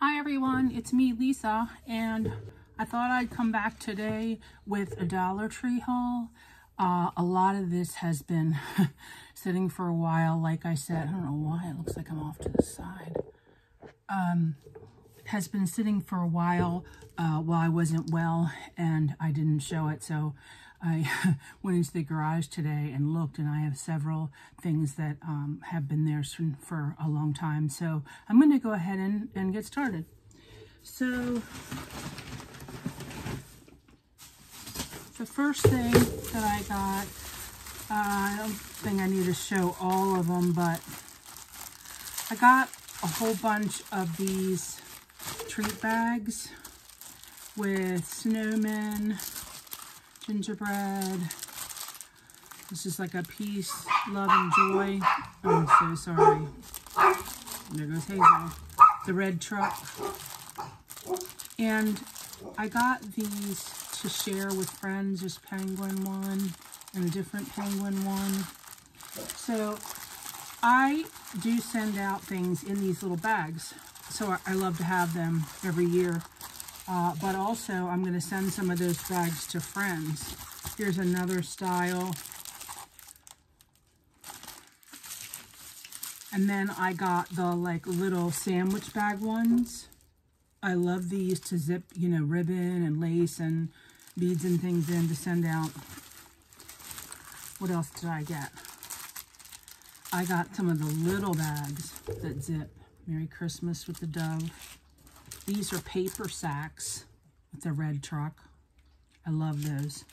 Hi everyone, it's me Lisa and I thought I'd come back today with a Dollar Tree haul. Uh, a lot of this has been sitting for a while. Like I said, I don't know why it looks like I'm off to the side. Um, has been sitting for a while uh, while I wasn't well and I didn't show it. So I went into the garage today and looked and I have several things that um, have been there for a long time. So I'm going to go ahead and, and get started. So the first thing that I got, uh, I don't think I need to show all of them, but I got a whole bunch of these treat bags with snowmen, gingerbread. This is like a peace, love, and joy. I'm so sorry. There goes Hazel. The red truck. And I got these to share with friends. This penguin one and a different penguin one. So I do send out things in these little bags. So I love to have them every year. Uh, but also, I'm going to send some of those bags to friends. Here's another style. And then I got the like little sandwich bag ones. I love these to zip, you know, ribbon and lace and beads and things in to send out. What else did I get? I got some of the little bags that zip. Merry Christmas with the dove. These are paper sacks with the red truck. I love those.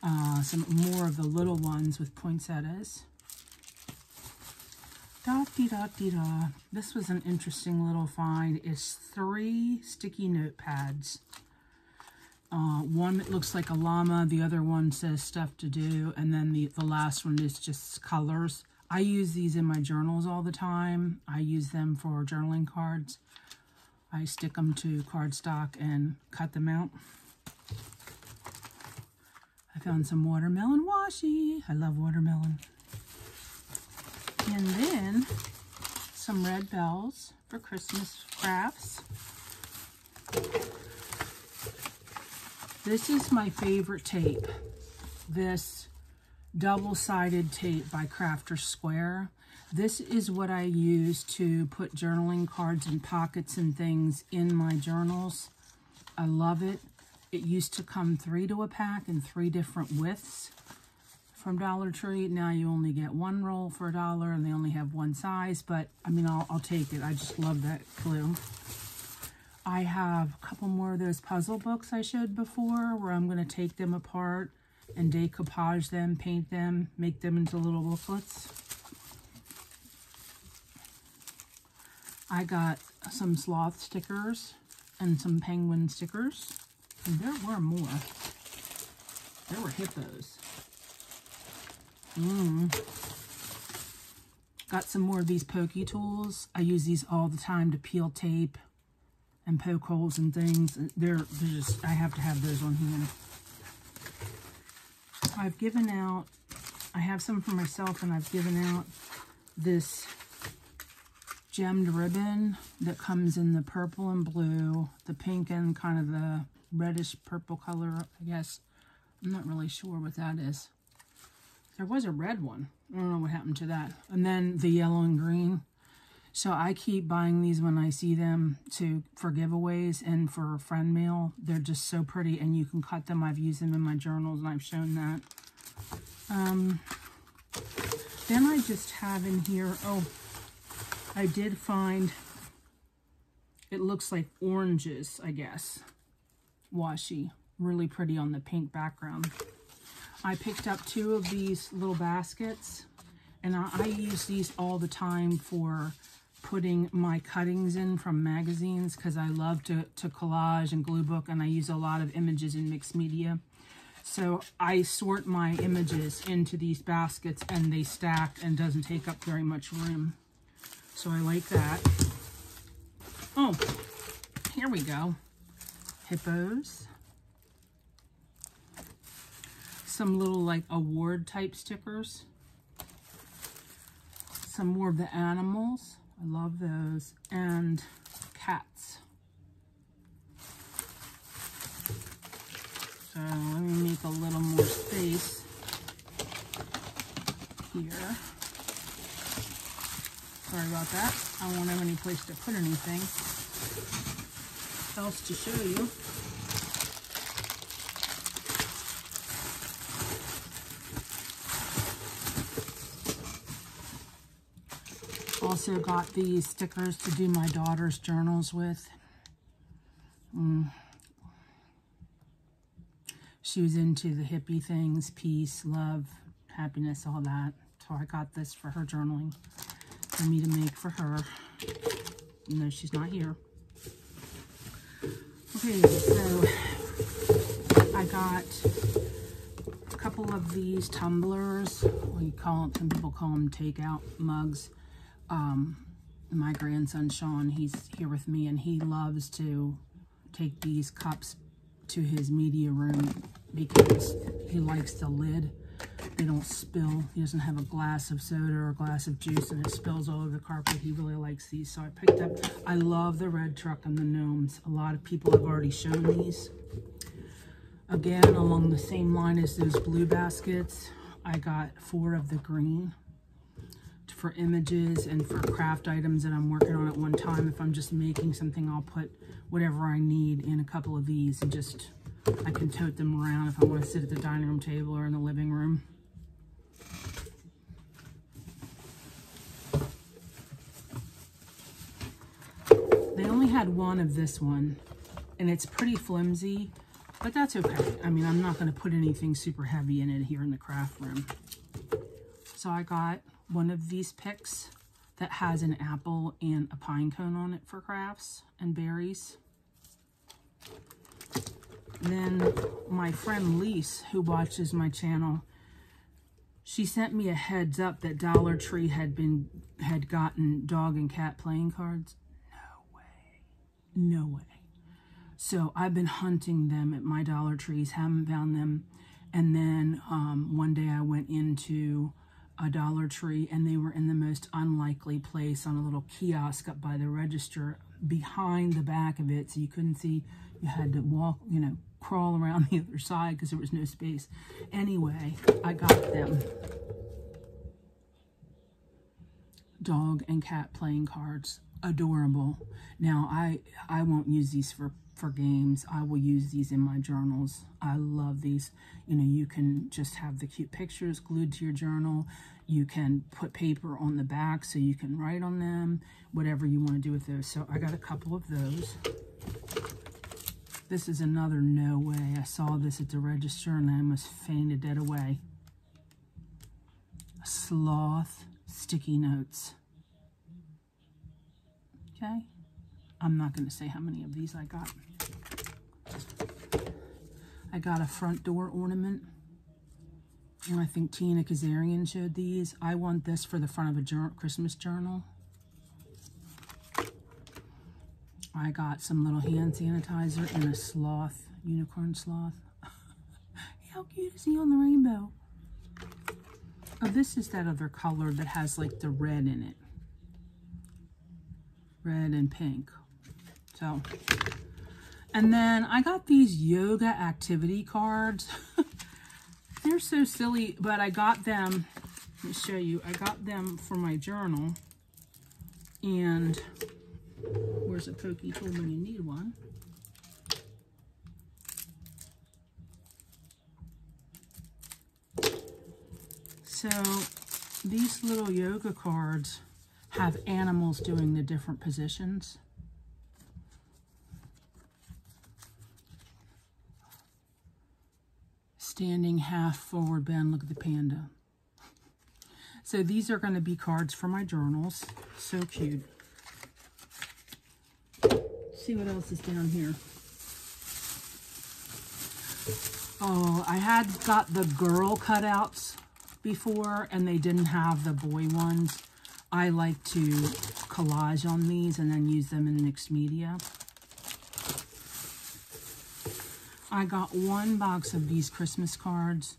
Uh, some more of the little ones with poinsettias. Dot dee dot dee da. This was an interesting little find. It's three sticky notepads. Uh, one looks like a llama, the other one says stuff to do, and then the, the last one is just colors. I use these in my journals all the time. I use them for journaling cards. I stick them to cardstock and cut them out. I found some watermelon washi. I love watermelon. And then some red bells for Christmas crafts. This is my favorite tape. This double-sided tape by Crafter Square. This is what I use to put journaling cards and pockets and things in my journals. I love it. It used to come three to a pack in three different widths from Dollar Tree. Now you only get one roll for a dollar and they only have one size, but I mean, I'll, I'll take it. I just love that glue. I have a couple more of those puzzle books I showed before where I'm going to take them apart and decoupage them, paint them, make them into little booklets. I got some sloth stickers and some penguin stickers. And there were more. There were hippos. Mmm. Got some more of these pokey tools. I use these all the time to peel tape and poke holes and things. They're, they're just, I have to have those on hand. I've given out, I have some for myself and I've given out this gemmed ribbon that comes in the purple and blue, the pink and kind of the reddish purple color, I guess. I'm not really sure what that is. There was a red one. I don't know what happened to that. And then the yellow and green. So I keep buying these when I see them to for giveaways and for friend mail. They're just so pretty and you can cut them. I've used them in my journals and I've shown that. Um, then I just have in here, oh, I did find, it looks like oranges, I guess, washi. Really pretty on the pink background. I picked up two of these little baskets and I, I use these all the time for putting my cuttings in from magazines because I love to, to collage and glue book and I use a lot of images in mixed media. So I sort my images into these baskets and they stack and doesn't take up very much room. So I like that. Oh, here we go. Hippos. Some little like award type stickers. Some more of the animals. I love those. And cats. So let me make a little more space here. Sorry about that. I won't have any place to put anything else to show you. Also got these stickers to do my daughter's journals with. Mm. She was into the hippie things, peace, love, happiness, all that. So I got this for her journaling for me to make for her. No, she's not here. Okay, so I got a couple of these tumblers. We call them, some people call them takeout mugs. Um, my grandson Sean, he's here with me, and he loves to take these cups to his media room because he likes the lid. They don't spill. He doesn't have a glass of soda or a glass of juice and it spills all over the carpet. He really likes these. So I picked up, I love the red truck and the gnomes. A lot of people have already shown these. Again, along the same line as those blue baskets, I got four of the green for images and for craft items that I'm working on at one time. If I'm just making something, I'll put whatever I need in a couple of these and just, I can tote them around if I want to sit at the dining room table or in the living room. They only had one of this one and it's pretty flimsy, but that's okay. I mean, I'm not going to put anything super heavy in it here in the craft room. So I got one of these picks that has an apple and a pine cone on it for crafts and berries. Then my friend Lise, who watches my channel, she sent me a heads up that Dollar Tree had been had gotten dog and cat playing cards. No way. No way. So I've been hunting them at my Dollar Trees, haven't found them. And then um, one day I went into a Dollar Tree and they were in the most unlikely place on a little kiosk up by the register behind the back of it. So you couldn't see, you had to walk, you know, crawl around the other side because there was no space. Anyway, I got them. Dog and cat playing cards. Adorable. Now, I, I won't use these for for games. I will use these in my journals. I love these. You know, you can just have the cute pictures glued to your journal. You can put paper on the back so you can write on them, whatever you want to do with those. So I got a couple of those. This is another no way. I saw this at the register and I almost fainted dead away. Sloth sticky notes. Okay. I'm not going to say how many of these I got. I got a front door ornament. And I think Tina Kazarian showed these. I want this for the front of a jour Christmas journal. I got some little hand sanitizer and a sloth, unicorn sloth. How cute is he on the rainbow? Oh, this is that other color that has like the red in it. Red and pink. So, and then I got these yoga activity cards. They're so silly, but I got them, let me show you, I got them for my journal. And where's a pokey tool when you need one? So these little yoga cards have animals doing the different positions. standing half forward bend. Look at the panda. So these are going to be cards for my journals. So cute. See what else is down here. Oh, I had got the girl cutouts before and they didn't have the boy ones. I like to collage on these and then use them in mixed media. I got one box of these Christmas cards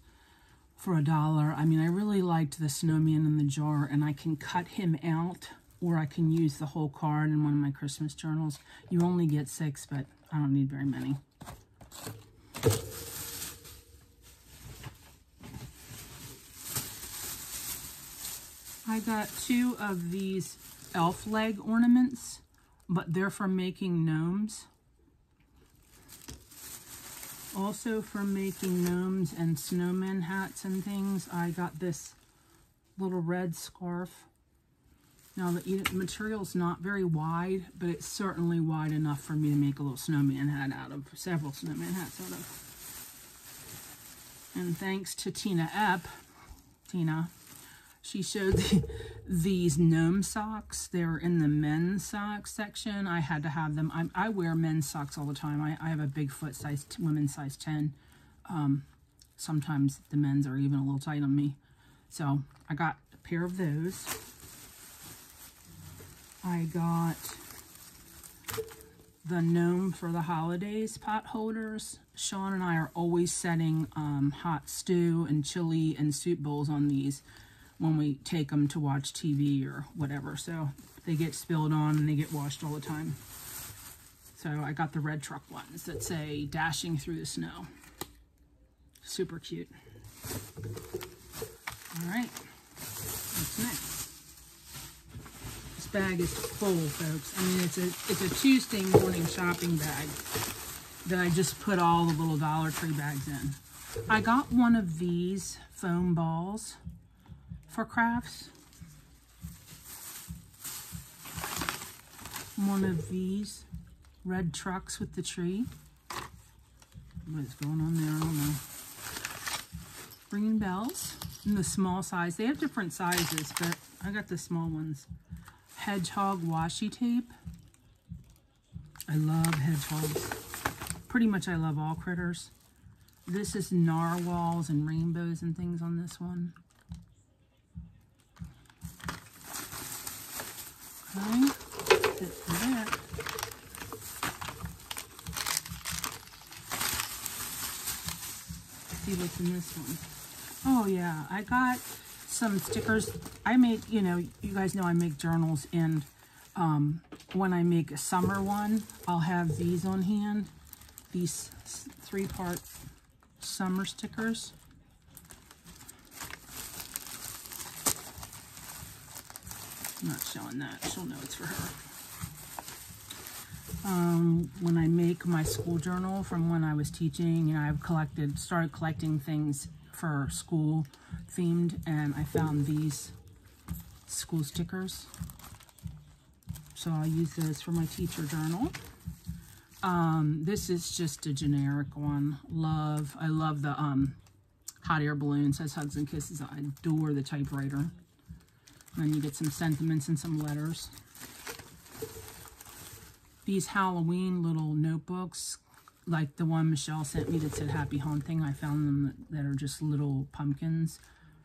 for a dollar. I mean, I really liked the snowman in the jar, and I can cut him out or I can use the whole card in one of my Christmas journals. You only get six, but I don't need very many. I got two of these elf leg ornaments, but they're for making gnomes. Also for making gnomes and snowman hats and things, I got this little red scarf. Now the material's not very wide, but it's certainly wide enough for me to make a little snowman hat out of, several snowman hats out of. And thanks to Tina Epp, Tina, she showed the, these gnome socks. They're in the men's socks section. I had to have them. I, I wear men's socks all the time. I, I have a big foot size, women's size 10. Um, sometimes the men's are even a little tight on me. So I got a pair of those. I got the gnome for the holidays pot holders. Sean and I are always setting um, hot stew and chili and soup bowls on these when we take them to watch TV or whatever. So they get spilled on and they get washed all the time. So I got the red truck ones that say dashing through the snow. Super cute. All right, what's next? Bag is full, folks. I mean, it's a it's a Tuesday morning shopping bag that I just put all the little Dollar Tree bags in. I got one of these foam balls for crafts. One of these red trucks with the tree. What is going on there? I don't know. Green bells in the small size. They have different sizes, but I got the small ones. Hedgehog washi tape. I love hedgehogs. Pretty much I love all critters. This is narwhals and rainbows and things on this one. Okay, that. see what's in this one. Oh yeah, I got some stickers. I make, you know, you guys know I make journals and um, when I make a summer one, I'll have these on hand. These three-part summer stickers. I'm not showing that. She'll know it's for her. Um, when I make my school journal from when I was teaching, you know, I've collected, started collecting things for school themed, and I found these school stickers. So I'll use those for my teacher journal. Um, this is just a generic one. Love, I love the um, hot air balloon, says hugs and kisses. I adore the typewriter. And then you get some sentiments and some letters. These Halloween little notebooks, like the one Michelle sent me that said Happy Haunting, I found them that are just little pumpkins.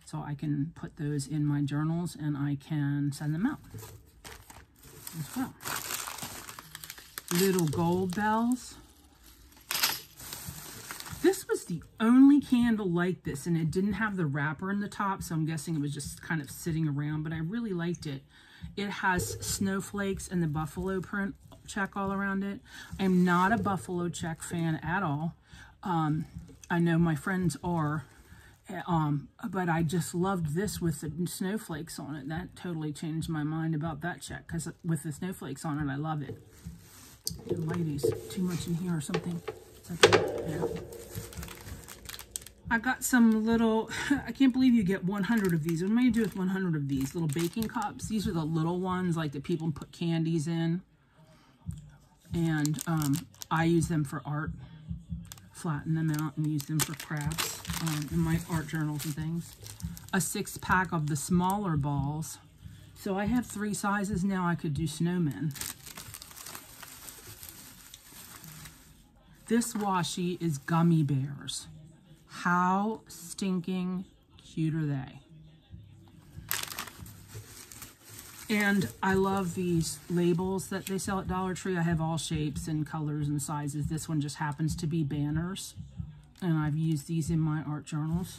So I can put those in my journals and I can send them out as well. Little gold bells. This was the only candle like this, and it didn't have the wrapper in the top, so I'm guessing it was just kind of sitting around, but I really liked it. It has snowflakes and the buffalo print check all around it. I'm not a buffalo check fan at all. Um, I know my friends are, um, but I just loved this with the snowflakes on it. That totally changed my mind about that check, because with the snowflakes on it, I love it. Ladies, too much in here or something. I got some little, I can't believe you get 100 of these. What am I going to do with 100 of these? Little baking cups. These are the little ones like that people put candies in. And um, I use them for art. Flatten them out and use them for crafts um, in my art journals and things. A six pack of the smaller balls. So I have three sizes now. I could do snowmen. This washi is gummy bears. How stinking cute are they? And I love these labels that they sell at Dollar Tree. I have all shapes and colors and sizes. This one just happens to be banners. And I've used these in my art journals.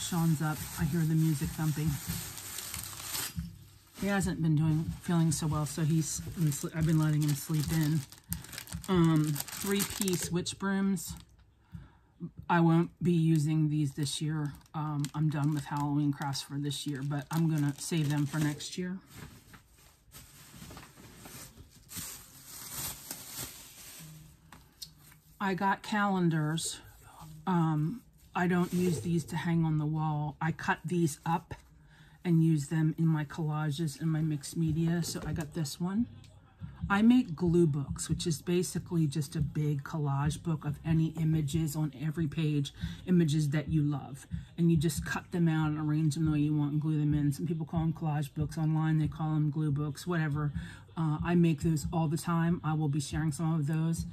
Sean's up. I hear the music thumping. He hasn't been doing feeling so well, so he's I've been letting him sleep in. Um, three-piece witch brooms. I won't be using these this year. Um, I'm done with Halloween crafts for this year, but I'm going to save them for next year. I got calendars. Um, I don't use these to hang on the wall. I cut these up and use them in my collages and my mixed media. So I got this one. I make glue books, which is basically just a big collage book of any images on every page, images that you love. And you just cut them out and arrange them the way you want and glue them in. Some people call them collage books. Online, they call them glue books, whatever. Uh, I make those all the time. I will be sharing some of those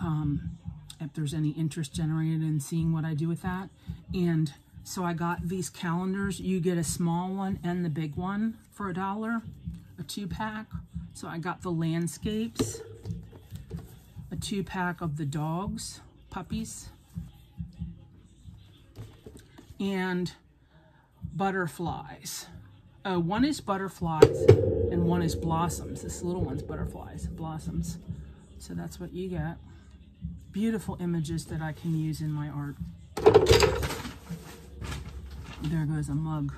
um, if there's any interest generated in seeing what I do with that. And so I got these calendars. You get a small one and the big one for a dollar, a two pack. So I got the landscapes, a two pack of the dogs, puppies, and butterflies. Uh, one is butterflies and one is blossoms. This little one's butterflies, blossoms. So that's what you get. Beautiful images that I can use in my art. There goes a mug.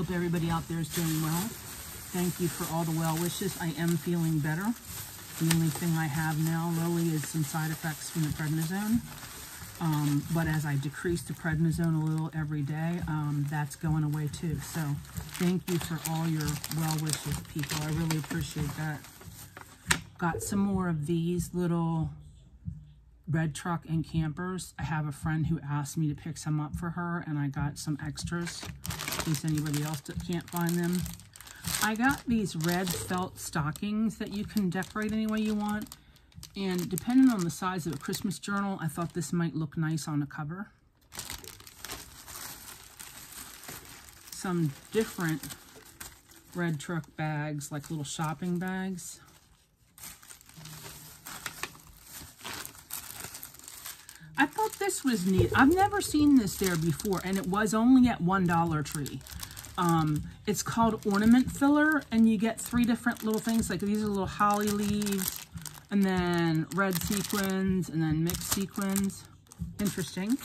Hope everybody out there is doing well. Thank you for all the well wishes. I am feeling better. The only thing I have now really is some side effects from the prednisone. Um, but as I decrease the prednisone a little every day, um, that's going away too. So thank you for all your well wishes, people. I really appreciate that. Got some more of these little red truck and campers. I have a friend who asked me to pick some up for her, and I got some extras in case anybody else can't find them. I got these red felt stockings that you can decorate any way you want. And depending on the size of a Christmas journal, I thought this might look nice on a cover. Some different red truck bags, like little shopping bags. I thought was neat. I've never seen this there before, and it was only at one Dollar Tree. Um, it's called Ornament Filler, and you get three different little things. Like these are little holly leaves, and then red sequins, and then mixed sequins. Interesting.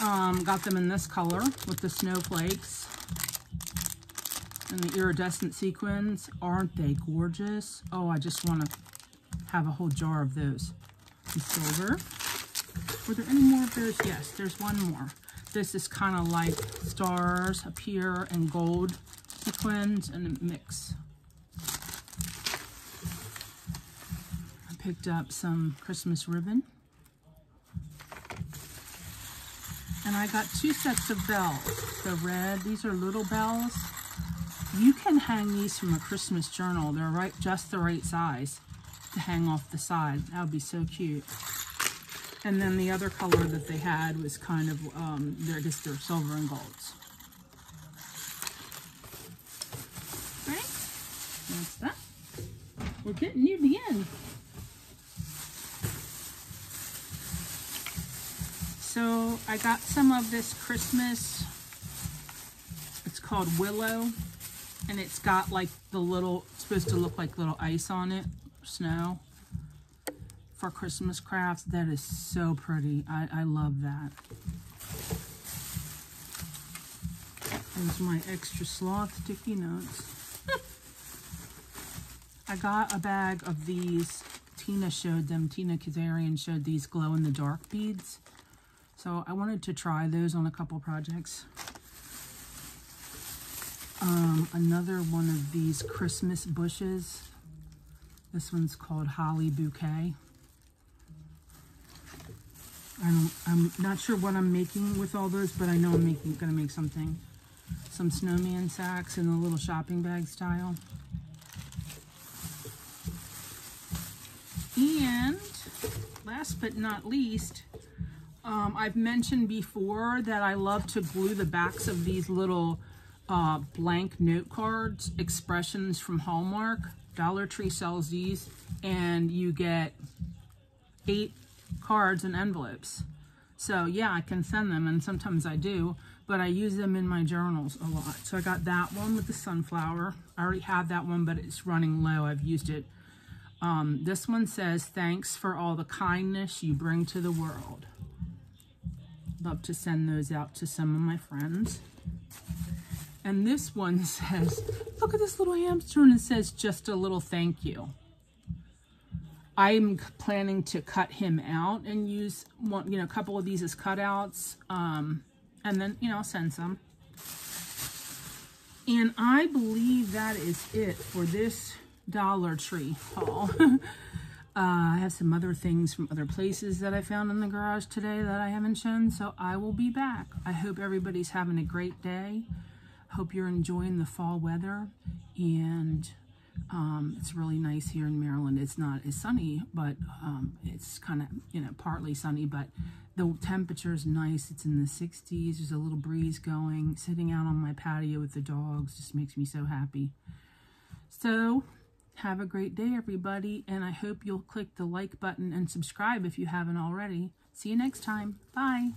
Um, got them in this color with the snowflakes and the iridescent sequins. Aren't they gorgeous? Oh, I just want to have a whole jar of those. And silver. Were there any more of those? Yes, there's one more. This is kind of like stars up here and gold sequins and a mix. I picked up some Christmas ribbon. And I got two sets of bells. The red, these are little bells. You can hang these from a Christmas journal. They're right, just the right size to hang off the side. That would be so cute. And then the other color that they had was kind of, um, I guess they're silver and golds. Right? That's that. We're getting near the end. So I got some of this Christmas, it's called Willow, and it's got like the little, supposed to look like little ice on it, snow for Christmas crafts. That is so pretty. I, I love that. There's my extra sloth sticky notes. I got a bag of these. Tina showed them. Tina Kazarian showed these glow-in-the-dark beads. So I wanted to try those on a couple projects. Um, another one of these Christmas bushes. This one's called Holly Bouquet. I'm, I'm not sure what I'm making with all those, but I know I'm making gonna make something. Some snowman sacks in the little shopping bag style. And last but not least, um, I've mentioned before that I love to glue the backs of these little uh, blank note cards, expressions from Hallmark. Dollar Tree sells these, and you get eight cards and envelopes. So yeah, I can send them and sometimes I do, but I use them in my journals a lot. So I got that one with the sunflower. I already have that one, but it's running low. I've used it. Um, this one says, thanks for all the kindness you bring to the world. Love to send those out to some of my friends. And this one says, look at this little hamster and it says just a little thank you. I'm planning to cut him out and use one, you know, a couple of these as cutouts. Um, and then, you know, I'll send some. And I believe that is it for this Dollar Tree haul. uh, I have some other things from other places that I found in the garage today that I haven't shown, so I will be back. I hope everybody's having a great day. Hope you're enjoying the fall weather and um, it's really nice here in Maryland. It's not as sunny, but um, it's kind of, you know, partly sunny, but the temperature is nice. It's in the 60s. There's a little breeze going. Sitting out on my patio with the dogs just makes me so happy. So, have a great day, everybody, and I hope you'll click the like button and subscribe if you haven't already. See you next time. Bye.